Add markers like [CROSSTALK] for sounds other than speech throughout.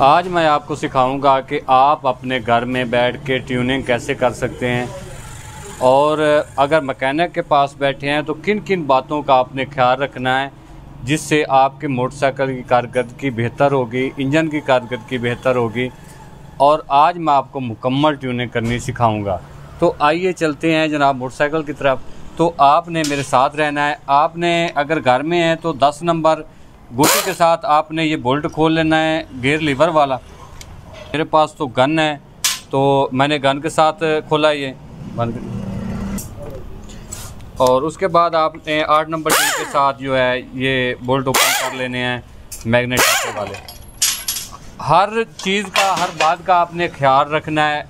आज मैं आपको सिखाऊँगा कि आप अपने घर में बैठ के ट्यूनिंग कैसे कर सकते हैं। और अगर मैकेनिक के पास बैठे हैं तो किन किन बातों का आपने ख्याल रखना है, जिससे आपके मोटरसाइकिल की कारकर्दगी बेहतर होगी, इंजन की कारकर्दगी बेहतर होगी। और आज मैं आपको मुकम्मल ट्यूनिंग करनी सिखाऊँगा। तो आइए चलते हैं जनाब मोटरसाइकिल की तरफ़। तो आपने मेरे साथ रहना है। आपने अगर घर में है तो दस नंबर गोटी के साथ आपने ये बोल्ट खोल लेना है गेयर लीवर वाला। मेरे पास तो गन है तो मैंने गन के साथ खोला ये। और उसके बाद आपने आठ नंबर टीम के साथ जो है, ये बोल्ट ओपन कर लेने हैं मैग्नेट वाले। हर चीज़ का, हर बात का आपने ख्याल रखना है,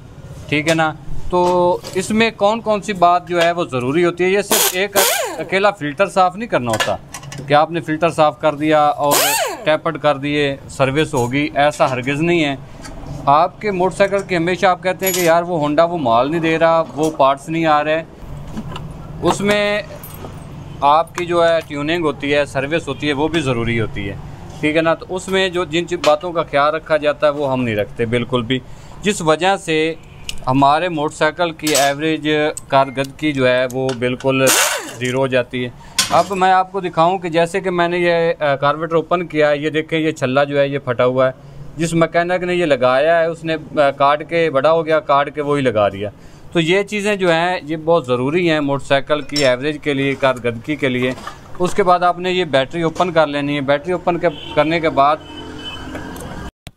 ठीक है ना? तो इसमें कौन कौन सी बात जो है, वो ज़रूरी होती है? ये सिर्फ़ एक अकेला फ़िल्टर साफ़ नहीं करना होता। कि आपने फ़िल्टर साफ़ कर दिया और टैपड कर दिए सर्विस होगी, ऐसा हरगिज़ नहीं है। आपके मोटरसाइकिल के हमेशा आप कहते हैं कि यार वो होंडा वो माल नहीं दे रहा, वो पार्ट्स नहीं आ रहे। उसमें आपकी जो है ट्यूनिंग होती है सर्विस होती है, वो भी ज़रूरी होती है। ठीक है ना? तो उसमें जो जिन बातों का ख्याल रखा जाता है, वो हम नहीं रखते, बिल्कुल भी। जिस वजह से हमारे मोटरसाइकिल की एवरेज कारगदगी जो है, वो बिल्कुल ज़ीरो हो जाती है। अब मैं आपको दिखाऊँ कि जैसे कि मैंने ये कार्बेटर ओपन किया है ये देखें, ये छल्ला जो है, ये फटा हुआ है। जिस मैकेनिक ने ये लगाया है, उसने काट के, बड़ा हो गया, काट के वही लगा दिया। तो ये चीज़ें जो हैं, ये बहुत ज़रूरी हैं, मोटरसाइकिल की एवरेज के लिए कारगदगी के लिए। उसके बाद आपने ये बैटरी ओपन कर लेनी है। बैटरी ओपन करने के बाद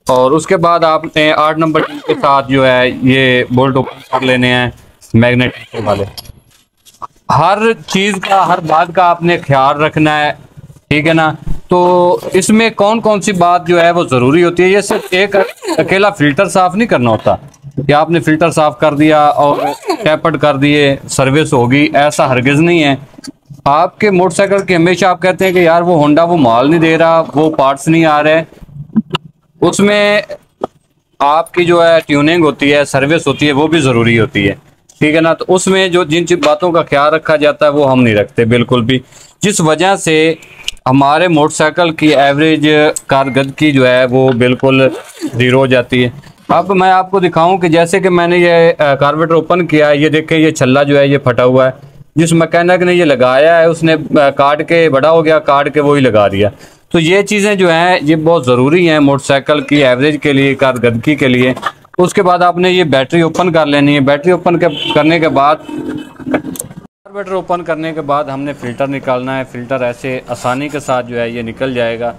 और उसके बाद आपने आठ नंबर के साथ जो है, ये बोल्ट ओपन कर लेने हैं मैग्नेट वाले। हर चीज़ का, हर बात का आपने ख्याल रखना है, ठीक है ना? तो इसमें कौन कौन सी बात जो है वो ज़रूरी होती है? ये सिर्फ़ एक अकेला फ़िल्टर साफ़ नहीं करना होता। कि आपने फ़िल्टर साफ़ कर दिया और टैपड कर दिए, सर्विस होगी, ऐसा हरगिज़ नहीं है। आपके मोटरसाइकिल के हमेशा आप कहते हैं कि यार वो होंडा वो माल नहीं दे रहा, वो पार्ट्स नहीं आ रहे। उसमें आपकी जो है ट्यूनिंग होती है, सर्विस होती है, वो भी ज़रूरी होती है। ठीक है ना? तो उसमें जो जिन बातों का ख्याल रखा जाता है, वो हम नहीं रखते बिल्कुल भी। जिस वजह से हमारे मोटरसाइकिल की एवरेज कारगदगी जो है, वो बिल्कुल ज़ीरो हो जाती है। अब मैं आपको दिखाऊँ कि जैसे कि मैंने ये कार्बेटर ओपन किया है, ये देखें, ये छल्ला जो है, ये फटा हुआ है। जिस मैकेनिक ने ये लगाया है, उसने काट के, बड़ा हो गया, काट के वही लगा दिया। तो ये चीज़ें जो हैं, ये बहुत ज़रूरी हैं मोटरसाइकिल की एवरेज के लिए कारगदगी के लिए। उसके बाद आपने ये बैटरी ओपन कर लेनी है। बैटरी ओपन करने के बाद कार्बेटर ओपन करने के बाद हमने फ़िल्टर निकालना है। फ़िल्टर ऐसे आसानी के साथ जो है ये निकल जाएगा।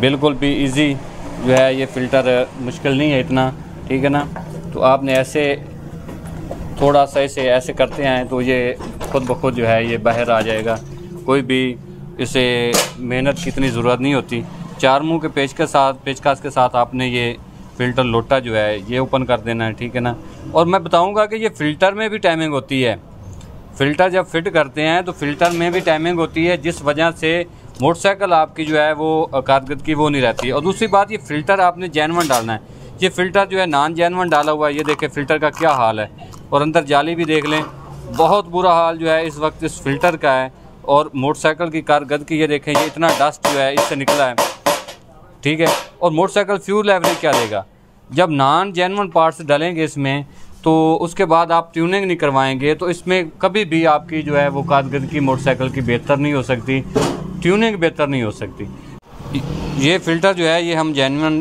बिल्कुल भी इजी जो है ये फ़िल्टर मुश्किल नहीं है इतना, ठीक है ना? तो आपने ऐसे थोड़ा सा इसे ऐसे करते हैं तो ये खुद ब खुद जो है ये बाहर आ जाएगा। कोई भी इसे मेहनत की इतनी ज़रूरत नहीं होती। चार मुँह के पेच के साथ पेचकास के साथ आपने ये फ़िल्टर लोटा जो है, ये ओपन कर देना है, ठीक है ना? और मैं बताऊँगा कि ये फ़िल्टर में भी टाइमिंग होती है। फ़िल्टर जब फिट करते हैं तो फ़िल्टर में भी टाइमिंग होती है, जिस वजह से मोटरसाइकिल आपकी जो है, वो कारकर्दगी वो नहीं रहती। और दूसरी बात, ये फ़िल्टर आपने जैनवन डालना है। ये फ़िल्टर जो है नॉन जैनवन डाला हुआ है। ये देखें, फ़िल्टर का क्या हाल है। और अंदर जाली भी देख लें। बहुत बुरा हाल जो है, इस वक्त इस फ़िल्टर का है। और मोटरसाइकिल की कारकर्दगी ये देखें, ये इतना डस्ट जो है, इससे निकला है। ठीक है? और मोटरसाइकिल फ्यूल एवरेज क्या देगा? जब नॉन जेनवन पार्ट्स डालेंगे इसमें तो उसके बाद आप ट्यूनिंग नहीं करवाएँगे तो इसमें कभी भी आपकी जो है वो कारकर्दगी मोटरसाइकिल की बेहतर नहीं हो सकती ट्यूनिंग बेहतर नहीं हो सकती। ये फ़िल्टर जो है ये हम जेनवन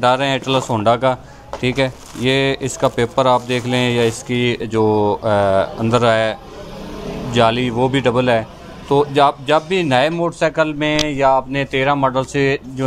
डाल रहे हैं एटलस होंडा का ठीक है? ये इसका पेपर आप देख लें या इसकी जो आ, अंदर है जाली वो भी डबल है। तो जब जब भी नए मोटरसाइकिल में या अपने तेरह मॉडल से जो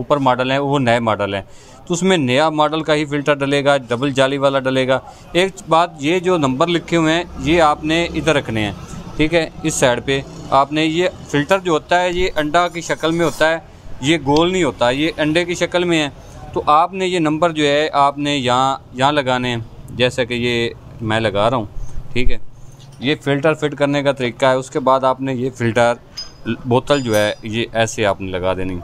ऊपर मॉडल हैं, वो नए मॉडल हैं। तो उसमें नया मॉडल का ही फ़िल्टर डलेगा, डबल जाली वाला डलेगा। एक बात, ये जो नंबर लिखे हुए हैं, ये आपने इधर रखने हैं, ठीक है, इस साइड पे। आपने ये फ़िल्टर जो होता है, ये अंडा की शक्ल में होता है, ये गोल नहीं होता, ये अंडे की शक्ल में है। तो आपने ये नंबर जो है, आपने यहाँ यहाँ लगाने हैं, जैसा कि ये मैं लगा रहा हूँ, ठीक है। ये फ़िल्टर फिट करने का तरीका है। उसके बाद आपने ये फ़िल्टर, बोतल जो है, ये ऐसे आपने लगा देनी।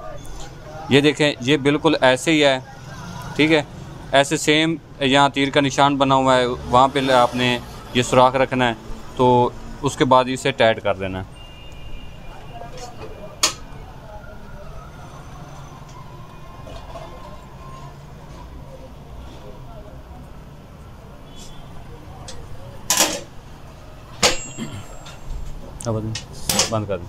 ये देखें, ये बिल्कुल ऐसे ही है, ठीक है? ऐसे सेम यहाँ तीर का निशान बना हुआ है। वहाँ पे आपने ये सुराख रखना है तो उसके बाद इसे टाइट कर देना है। अब बंद। कर दें।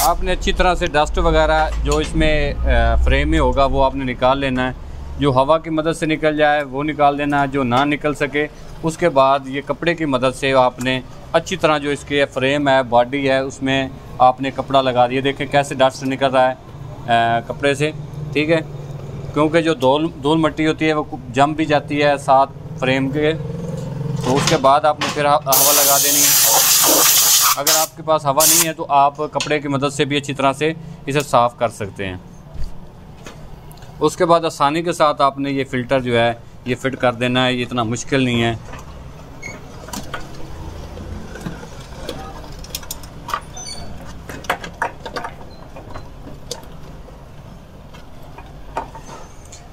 आपने अच्छी तरह से डस्ट वगैरह जो इसमें फ्रेम में होगा वो आपने निकाल लेना है। जो हवा की मदद से निकल जाए वो निकाल देना है। जो ना निकल सके उसके बाद ये कपड़े की मदद से आपने अच्छी तरह जो इसके फ्रेम है बॉडी है उसमें आपने कपड़ा लगा दिया। देखें कैसे डस्ट निकल रहा है आ, कपड़े से। ठीक है? क्योंकि जो धोल, धूल मट्टी होती है, वो जम भी जाती है साथ फ्रेम के। तो उसके बाद आपने फिर हवा लगा देनी है। अगर आपके पास हवा नहीं है तो आप कपड़े की मदद से भी अच्छी तरह से इसे साफ़ कर सकते हैं। उसके बाद आसानी के साथ आपने ये फ़िल्टर जो है, ये फिट कर देना है, ये इतना मुश्किल नहीं है।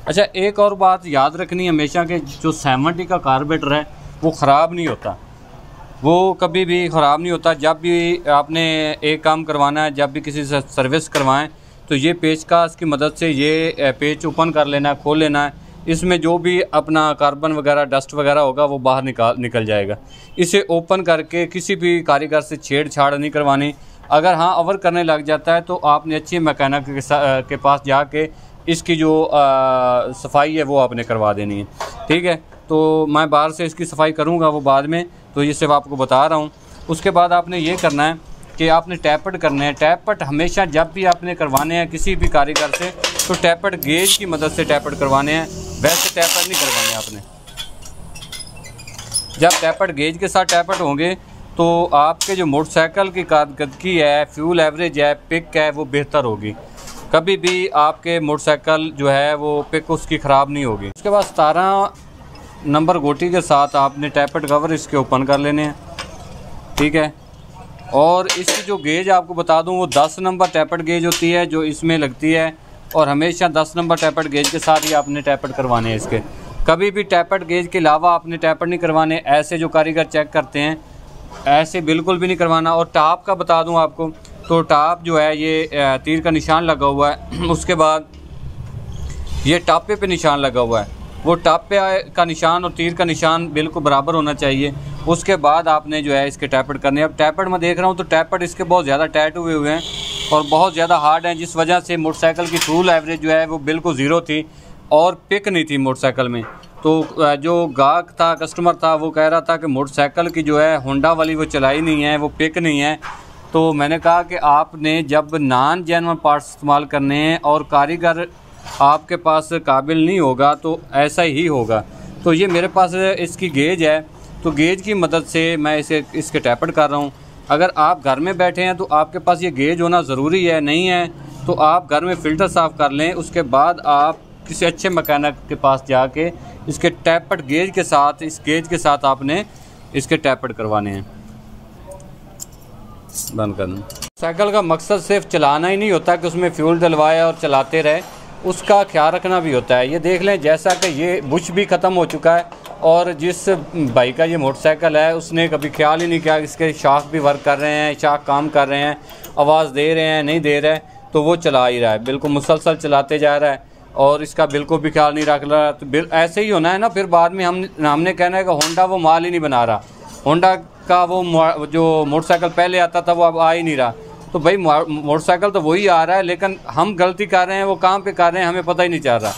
अच्छा एक और बात याद रखनी हमेशा कि जो सेवेंटी का कार्बेटर है वो ख़राब नहीं होता। वो कभी भी ख़राब नहीं होता। जब भी आपने एक काम करवाना है जब भी किसी से सर्विस करवाएँ तो ये पेच का की मदद से ये पेच ओपन कर लेना है खोल लेना है। इसमें जो भी अपना कार्बन वगैरह डस्ट वगैरह होगा वो बाहर निकाल निकल जाएगा। इसे ओपन करके किसी भी कारीगर से छेड़छाड़ नहीं करवानी। अगर हाँ ओवर करने लग जाता है तो आपने अच्छे मैकेनिक के, के पास जाके इसकी जो आ, सफ़ाई है वो आपने करवा देनी है। ठीक है? तो मैं बाहर से इसकी सफ़ाई करूँगा वो बाद में तो ये सिर्फ़ आपको बता रहा हूँ। उसके बाद आपने ये करना है कि आपने टैपट करने हैं। टैपट हमेशा जब भी आपने करवाने हैं किसी भी कारीगर से तो टैपट गेज की मदद से टैपट करवाने हैं। वैसे टैपट नहीं करवाने आपने। जब टैपट गेज के साथ टैपट होंगे तो आपके जो मोटरसाइकिल की कारकर्दगी है फ्यूल एवरेज है पिक है वो बेहतर होगी। कभी भी आपके मोटरसाइकिल जो है वो पिक उसकी ख़राब नहीं होगी। उसके बाद सतारह नंबर गोटी के साथ आपने टैपेट कवर इसके ओपन कर लेने हैं। ठीक है? और इसकी जो गेज आपको बता दूँ, वो 10 नंबर टैपेट गेज होती है जो इसमें लगती है और हमेशा 10 नंबर टैपेट गेज के साथ ही आपने टैपेट करवाने हैं इसके। कभी भी टैपेट गेज के अलावा आपने टैपेट नहीं करवाने, ऐसे जो कारीगर चेक करते हैं, ऐसे बिल्कुल भी नहीं करवाना। और टाप का बता दूँ आपको तो टाप जो है ये तीर का निशान लगा हुआ है। [CLEARS THROAT] उसके बाद ये टापे पे निशान लगा हुआ है। वो टापे का निशान और तीर का निशान बिल्कुल बराबर होना चाहिए। उसके बाद आपने जो है इसके टैपट करने अब टैपड में देख रहा हूँ तो टैपड इसके बहुत ज़्यादा टाइट हुए हुए हैं और बहुत ज़्यादा हार्ड हैं, जिस वजह से मोटरसाइकिल की फ्यूल एवरेज जो है वो बिल्कुल ज़ीरो थी और पिक नहीं थी मोटरसाइकिल में। तो जो गाहक था कस्टमर था, वो कह रहा था कि मोटरसाइकिल की जो है होंडा वाली वो चलाई नहीं है, वो पिक नहीं है। तो मैंने कहा कि आपने जब नान जैनवन पार्ट्स इस्तेमाल करने हैं और कारीगर आपके पास काबिल नहीं होगा तो ऐसा ही होगा। तो ये मेरे पास इसकी गेज है। तो गेज की मदद से मैं इसे, इसके टैपड कर रहा हूँ। अगर आप घर में बैठे हैं तो आपके पास ये गेज होना ज़रूरी है, नहीं है तो आप घर में फ़िल्टर साफ़ कर लें। उसके बाद आप किसी अच्छे मकैनिक के पास जाके इसके टैपड गेज के साथ, इस गेज के साथ आपने इसके टैपड करवाने हैं। बंद कर दूँ। साइकिल का मकसद सिर्फ़ चलाना ही नहीं होता कि उसमें फ्यूल डलवाए और चलाते रहे, उसका ख्याल रखना भी होता है। ये देख लें, जैसा कि ये बुश भी ख़त्म हो चुका है और जिस भाई का ये मोटरसाइकिल है, उसने कभी ख्याल ही नहीं किया इसके शाख भी वर्क कर रहे हैं, शाख काम कर रहे हैं, आवाज़ दे रहे हैं, नहीं दे रहे तो वो चला ही रहा है। बिल्कुल मुसलसल चलाते जा रहा है और इसका बिल्कुल भी ख्याल नहीं रख रहा तो ऐसे ही होना है ना, फिर बाद में हम हमने कहना है कि होंडा वो माल ही नहीं बना रहा। होंडा का वो जो मोटरसाइकिल पहले आता था वो अब आ ही नहीं रहा। तो भाई मोटरसाइकिल तो वही आ रहा है, लेकिन हम गलती कर रहे हैं, वो काम पे कर रहे हैं, हमें पता ही नहीं चल रहा।